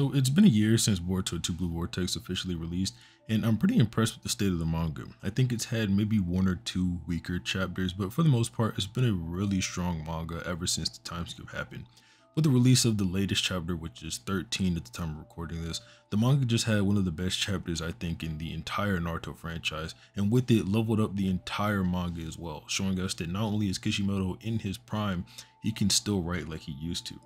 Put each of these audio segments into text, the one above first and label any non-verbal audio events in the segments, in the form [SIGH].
So it's been a year since Boruto 2 Blue Vortex officially released, and I'm pretty impressed with the state of the manga. I think it's had maybe one or two weaker chapters, but for the most part, it's been a really strong manga ever since the time skip happened. With the release of the latest chapter, which is 13 at the time of recording this, the manga just had one of the best chapters I think in the entire Naruto franchise, and with it leveled up the entire manga as well, showing us that not only is Kishimoto in his prime, he can still write like he used to.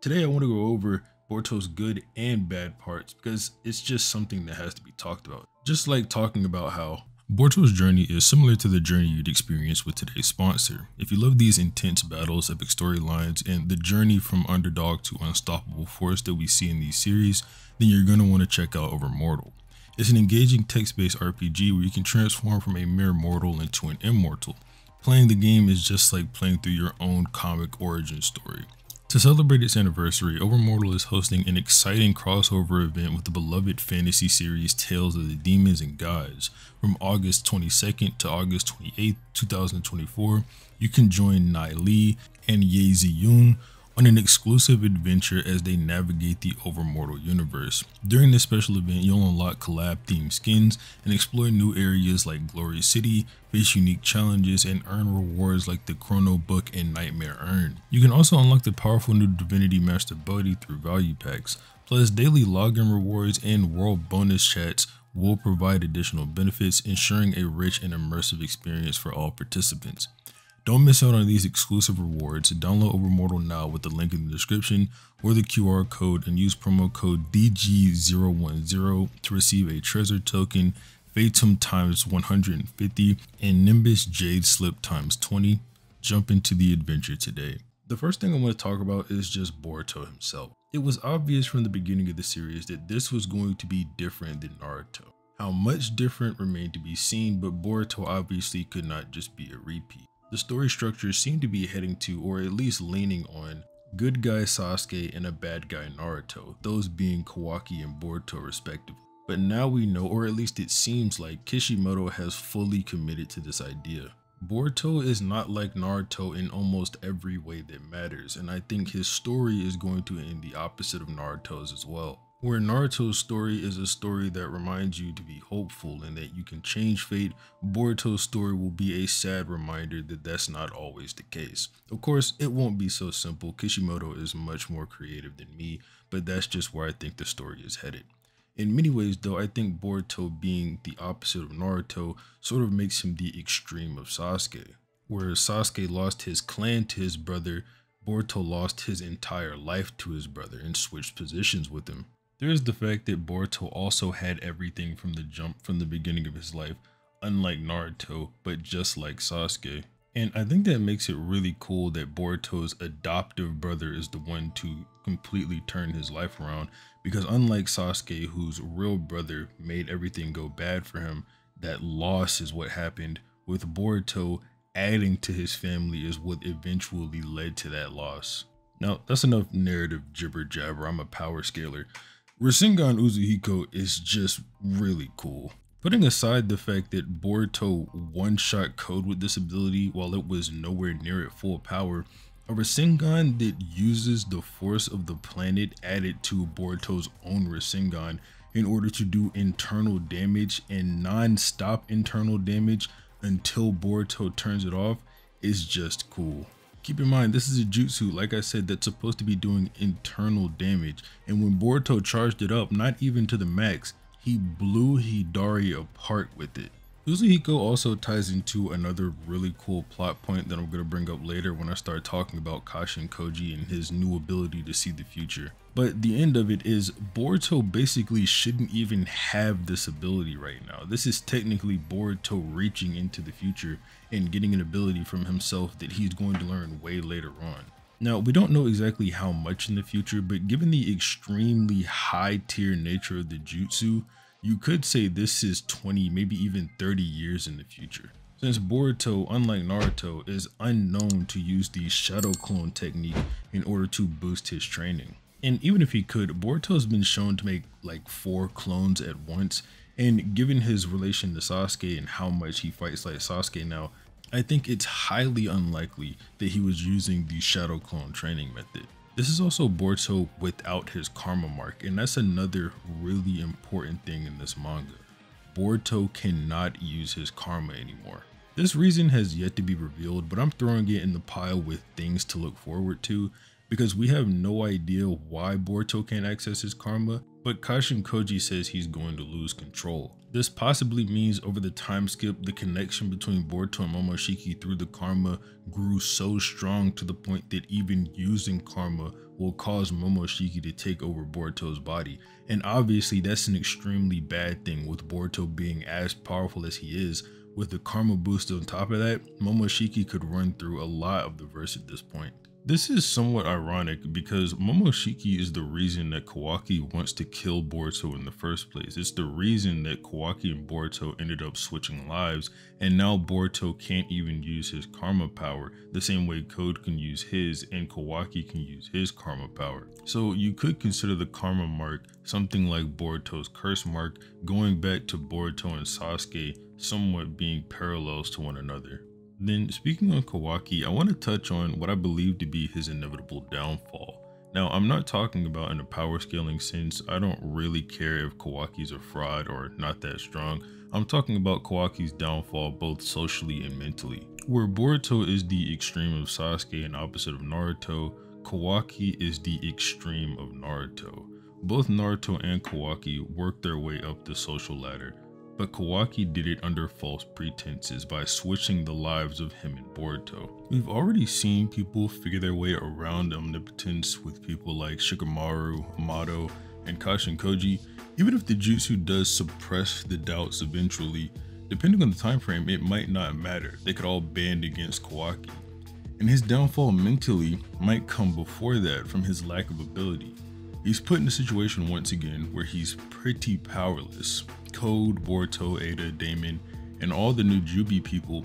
Today I want to go over Boruto's good and bad parts because it's just something that has to be talked about. Just like talking about how Boruto's journey is similar to the journey you'd experience with today's sponsor. If you love these intense battles, epic storylines, and the journey from underdog to unstoppable force that we see in these series, then you're going to want to check out Overmortal. It's an engaging text-based RPG where you can transform from a mere mortal into an immortal. Playing the game is just like playing through your own comic origin story. To celebrate its anniversary, Overmortal is hosting an exciting crossover event with the beloved fantasy series Tales of the Demons and Gods. From August 22nd to August 28th, 2024, you can join Nie Li and Ye Zi on an exclusive adventure as they navigate the Overmortal universe. During this special event, you'll unlock collab themed skins and explore new areas like Glory City, face unique challenges, and earn rewards like the Chrono Book and Nightmare Urn. You can also unlock the powerful new Divinity Master Buddy through value packs, plus daily login rewards and world bonus chats will provide additional benefits, ensuring a rich and immersive experience for all participants. Don't miss out on these exclusive rewards. Download Overmortal now with the link in the description or the QR code and use promo code DG010 to receive a treasure token, Fatum times 150, and Nimbus Jade Slip times 20. Jump into the adventure today. The first thing I want to talk about is just Boruto himself. It was obvious from the beginning of the series that this was going to be different than Naruto. How much different remained to be seen, but Boruto obviously could not just be a repeat. The story structure seemed to be heading to, or at least leaning on, good guy Sasuke and a bad guy Naruto, those being Kawaki and Boruto respectively. But now we know, or at least it seems like, Kishimoto has fully committed to this idea. Boruto is not like Naruto in almost every way that matters, and I think his story is going to end the opposite of Naruto's as well. Where Naruto's story is a story that reminds you to be hopeful and that you can change fate, Boruto's story will be a sad reminder that that's not always the case. Of course, it won't be so simple. Kishimoto is much more creative than me, but that's just where I think the story is headed. In many ways, though, I think Boruto being the opposite of Naruto sort of makes him the extreme of Sasuke. Whereas Sasuke lost his clan to his brother, Boruto lost his entire life to his brother and switched positions with him. There is the fact that Boruto also had everything from the jump from the beginning of his life, unlike Naruto, but just like Sasuke. And I think that makes it really cool that Boruto's adoptive brother is the one to completely turn his life around because unlike Sasuke, whose real brother made everything go bad for him, that loss is what happened. With Boruto adding to his family is what eventually led to that loss. Now, that's enough narrative jibber jabber. I'm a power scaler. Rasengan Uzuhiko is just really cool. Putting aside the fact that Boruto one-shot Code with this ability while it was nowhere near at full power, a Rasengan that uses the force of the planet added to Boruto's own Rasengan in order to do internal damage and non-stop internal damage until Boruto turns it off is just cool. Keep in mind, this is a jutsu, like I said, that's supposed to be doing internal damage. And when Boruto charged it up, not even to the max, he blew Hidari apart with it. Uzuhiko also ties into another really cool plot point that I'm going to bring up later when I start talking about Kashin Koji and his new ability to see the future. But the end of it is Boruto basically shouldn't even have this ability right now. This is technically Boruto reaching into the future and getting an ability from himself that he's going to learn way later on. Now, we don't know exactly how much in the future, but given the extremely high tier nature of the jutsu, you could say this is 20, maybe even 30 years in the future. Since Boruto, unlike Naruto, is unknown to use the shadow clone technique in order to boost his training. And even if he could, Boruto has been shown to make like four clones at once, and given his relation to Sasuke and how much he fights like Sasuke now, I think it's highly unlikely that he was using the shadow clone training method. This is also Boruto without his karma mark, and that's another really important thing in this manga. Boruto cannot use his karma anymore. This reason has yet to be revealed, but I'm throwing it in the pile with things to look forward to because we have no idea why Boruto can't access his karma, but Kashin Koji says he's going to lose control. This possibly means over the time skip, the connection between Boruto and Momoshiki through the karma grew so strong to the point that even using karma will cause Momoshiki to take over Boruto's body. And obviously that's an extremely bad thing with Boruto being as powerful as he is. With the karma boost on top of that, Momoshiki could run through a lot of the verse at this point. This is somewhat ironic because Momoshiki is the reason that Kawaki wants to kill Boruto in the first place. It's the reason that Kawaki and Boruto ended up switching lives and now Boruto can't even use his karma power the same way Code can use his and Kawaki can use his karma power. So you could consider the karma mark something like Boruto's curse mark going back to Boruto and Sasuke somewhat being parallels to one another. Then speaking on Kawaki, I want to touch on what I believe to be his inevitable downfall. Now, I'm not talking about in a power scaling sense. I don't really care if Kawaki's a fraud or not that strong. I'm talking about Kawaki's downfall both socially and mentally. Where Boruto is the extreme of Sasuke and opposite of Naruto, Kawaki is the extreme of Naruto. Both Naruto and Kawaki work their way up the social ladder, but Kawaki did it under false pretenses by switching the lives of him and Boruto. We've already seen people figure their way around omnipotence with people like Shikamaru, Amado, and Kashin Koji. Even if the jutsu does suppress the doubts eventually, depending on the time frame, it might not matter. They could all band against Kawaki. And his downfall mentally might come before that from his lack of ability. He's put in a situation once again where he's pretty powerless, Code, Boruto, Eida, Daemon, and all the new Jubi people,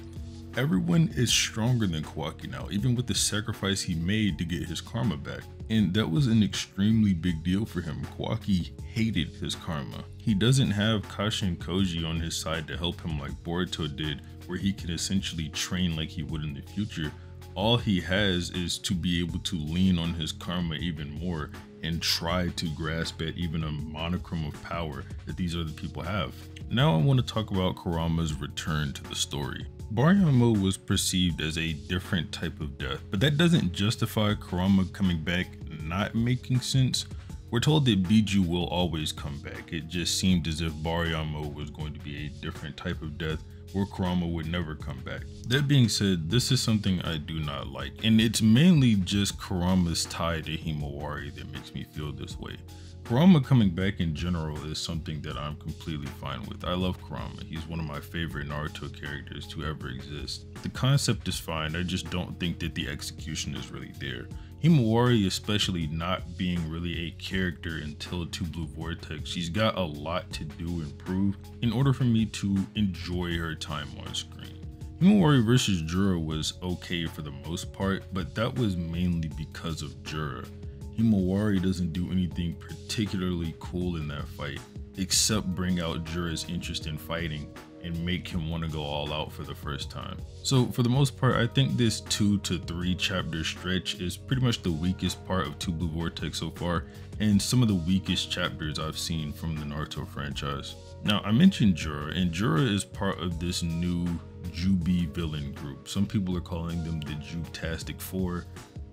everyone is stronger than Kawaki now, even with the sacrifice he made to get his karma back. And that was an extremely big deal for him. Kawaki hated his karma. He doesn't have Kashin Koji on his side to help him like Boruto did, where he can essentially train like he would in the future. All he has is to be able to lean on his karma even more and try to grasp at even a monochrome of power that these other people have. Now I want to talk about Kurama's return to the story. Baryon Mode was perceived as a different type of death, but that doesn't justify Kurama coming back not making sense. We're told that Biju will always come back. It just seemed as if Baryon Mode was going to be a different type of death where Kurama would never come back. That being said, this is something I do not like, and it's mainly just Kurama's tie to Himawari that makes me feel this way. Kurama coming back in general is something that I'm completely fine with. I love Kurama. He's one of my favorite Naruto characters to ever exist. The concept is fine, I just don't think that the execution is really there. Himawari especially not being really a character until Two Blue Vortex, she's got a lot to do and prove in order for me to enjoy her time on screen. Himawari vs. Jura was okay for the most part, but that was mainly because of Jura. Himawari doesn't do anything particularly cool in that fight, except bring out Jura's interest in fighting and make him want to go all out for the first time. So for the most part, I think this two to three chapter stretch is pretty much the weakest part of Two Blue Vortex so far, and some of the weakest chapters I've seen from the Naruto franchise. Now I mentioned Jura, and Jura is part of this new Jubi villain group. Some people are calling them the Jubtastic Four.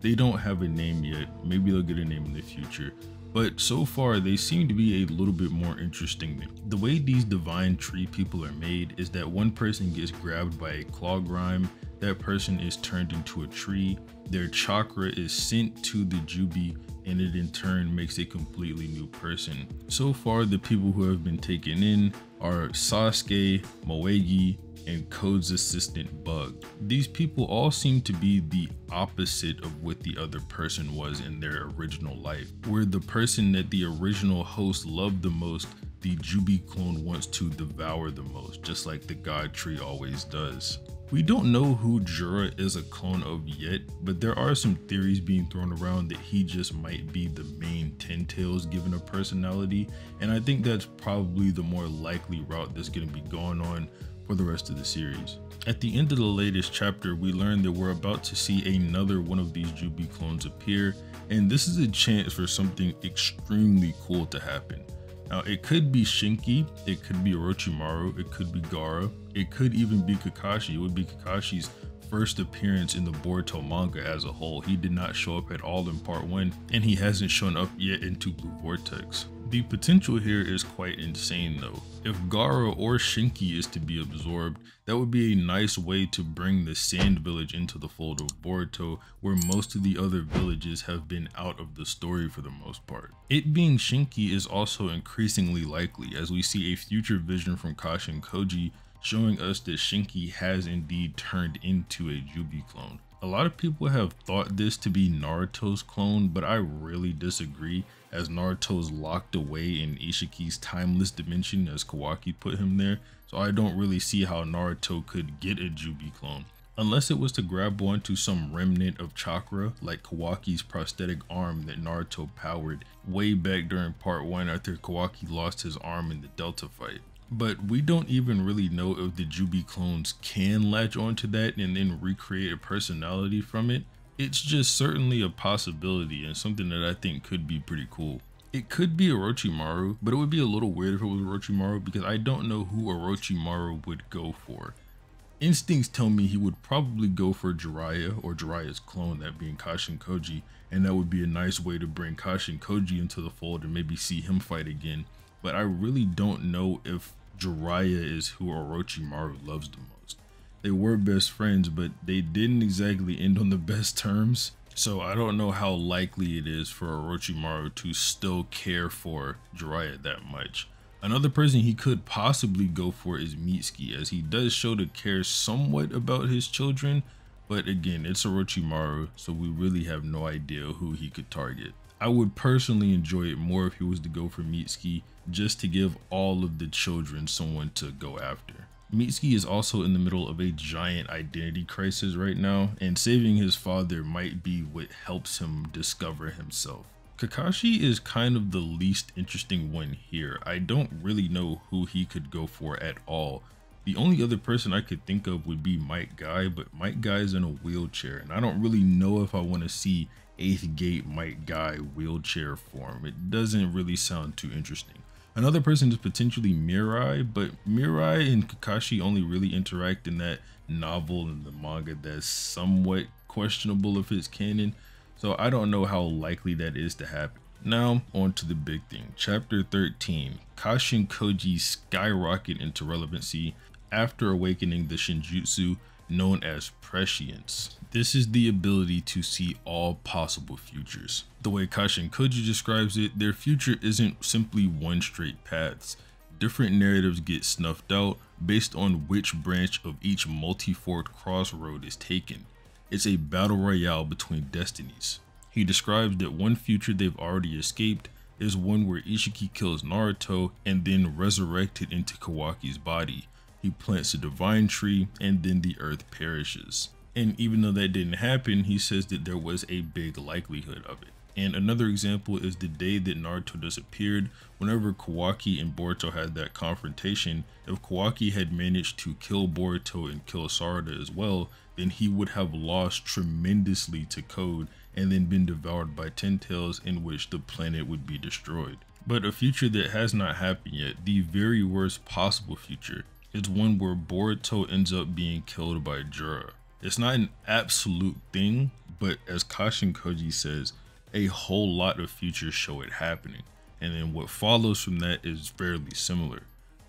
They don't have a name yet, maybe they'll get a name in the future but so far they seem to be a little bit more interesting. The way these divine tree people are made is that one person gets grabbed by a Claw Grime, that person is turned into a tree, their chakra is sent to the Jubi and it in turn makes a completely new person. So far the people who have been taken in are Sasuke, Moegi, and Code's assistant Bug. These people all seem to be the opposite of what the other person was in their original life, where the person that the original host loved the most, the Jubi clone wants to devour the most, just like the God Tree always does. We don't know who Jura is a clone of yet, but there are some theories being thrown around that he just might be the main Ten Tails given a personality, and I think that's probably the more likely route that's going to be going on for the rest of the series. At the end of the latest chapter, we learn that we're about to see another one of these Jubi clones appear, and this is a chance for something extremely cool to happen. Now, it could be Shinki, it could be Orochimaru, it could be Gaara, it could even be Kakashi. It would be Kakashi's first appearance in the Boruto manga as a whole. He did not show up at all in part 1, and he hasn't shown up yet into Blue Vortex. The potential here is quite insane though. If Gaara or Shinki is to be absorbed, that would be a nice way to bring the Sand Village into the fold of Boruto, where most of the other villages have been out of the story for the most part. It being Shinki is also increasingly likely, as we see a future vision from Kashin Koji showing us that Shinki has indeed turned into a Jubi clone. A lot of people have thought this to be Naruto's clone, but I really disagree as Naruto's locked away in Ishiki's timeless dimension as Kawaki put him there, so I don't really see how Naruto could get a Jubi clone. Unless it was to grab onto some remnant of chakra like Kawaki's prosthetic arm that Naruto powered way back during part 1 after Kawaki lost his arm in the Delta fight but we don't even really know if the Jubi clones can latch onto that and then recreate a personality from it. It's just certainly a possibility and something that I think could be pretty cool. It could be Orochimaru, but it would be a little weird if it was Orochimaru because I don't know who Orochimaru would go for. Instincts tell me he would probably go for Jiraiya or Jiraiya's clone, that being Kashin Koji, and that would be a nice way to bring Kashin Koji into the fold and maybe see him fight again. But I really don't know if Jiraiya is who Orochimaru loves the most. They were best friends, but they didn't exactly end on the [LAUGHS] best terms. So I don't know how likely it is for Orochimaru to still care for Jiraiya that much. Another person he could possibly go for is Mitsuki, as he does show to care somewhat about his children, but again, it's Orochimaru, so we really have no idea who he could target. I would personally enjoy it more if he was to go for Mitsuki, just to give all of the children someone to go after. Mitsuki is also in the middle of a giant identity crisis right now, and saving his father might be what helps him discover himself. Kakashi is kind of the least interesting one here. I don't really know who he could go for at all. The only other person I could think of would be Might Guy, but Might Guy is in a wheelchair, and I don't really know if I want to see 8th gate Might Guy wheelchair form. It doesn't really sound too interesting. Another person is potentially Mirai, but Mirai and Kakashi only really interact in that novel and the manga that's somewhat questionable if it's canon, so I don't know how likely that is to happen. Now, on to the big thing. Chapter 13 Kashin Koji skyrocket into relevancy after awakening the Shinjutsu known as prescience. This is the ability to see all possible futures. The way Kashin Koji describes it, their future isn't simply one straight paths. Different narratives get snuffed out based on which branch of each multi-forked crossroad is taken. It's a battle royale between destinies. He describes that one future they've already escaped is one where Ishiki kills Naruto and then resurrected into Kawaki's body, he plants a divine tree, and then the earth perishes. And even though that didn't happen, he says that there was a big likelihood of it. And another example is the day that Naruto disappeared. Whenever Kawaki and Boruto had that confrontation, if Kawaki had managed to kill Boruto and kill Sarada as well, then he would have lost tremendously to Code and then been devoured by Ten Tails in which the planet would be destroyed. But a future that has not happened yet, the very worst possible future, is one where Boruto ends up being killed by Jura. It's not an absolute thing, but as Kashin Koji says, a whole lot of futures show it happening. And then what follows from that is fairly similar.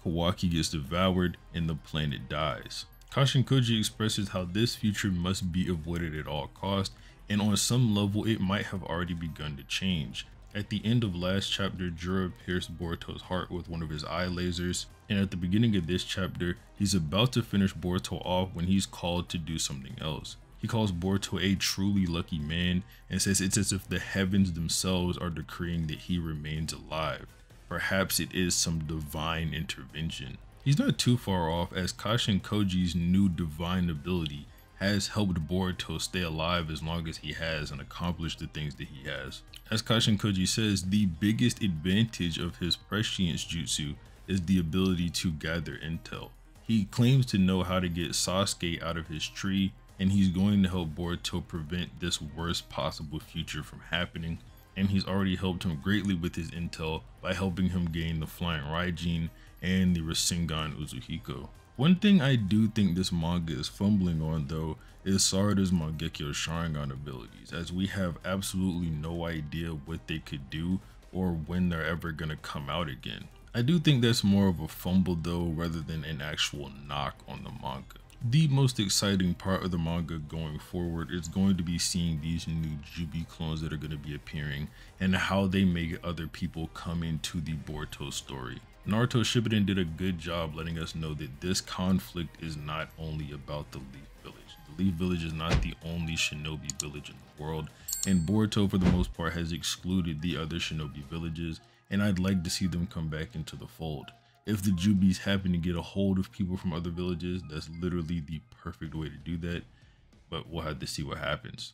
Kawaki gets devoured and the planet dies. Kashin Koji expresses how this future must be avoided at all costs, and on some level it might have already begun to change. At the end of last chapter, Jura pierced Boruto's heart with one of his eye lasers, and at the beginning of this chapter, he's about to finish Boruto off when he's called to do something else. He calls Boruto a truly lucky man and says it's as if the heavens themselves are decreeing that he remains alive. Perhaps it is some divine intervention. He's not too far off as Kashin Koji's new divine ability has helped Boruto stay alive as long as he has and accomplish the things that he has. As Kashin Koji says, the biggest advantage of his prescience jutsu is the ability to gather intel. He claims to know how to get Sasuke out of his tree, and he's going to help Boruto prevent this worst possible future from happening. And he's already helped him greatly with his intel by helping him gain the Flying Raijin and the Rasengan Uzuhiko. One thing I do think this manga is fumbling on though is Sarada's Mangekyo Sharingan abilities as we have absolutely no idea what they could do or when they're ever gonna come out again. I do think that's more of a fumble though rather than an actual knock on the manga. The most exciting part of the manga going forward is going to be seeing these new Jubi clones that are going to be appearing and how they make other people come into the Boruto story. Naruto Shippuden did a good job letting us know that this conflict is not only about the Leaf Village. The Leaf Village is not the only shinobi village in the world, and Boruto for the most part has excluded the other shinobi villages, and I'd like to see them come back into the fold. If the Jubis happen to get a hold of people from other villages, that's literally the perfect way to do that. But we'll have to see what happens.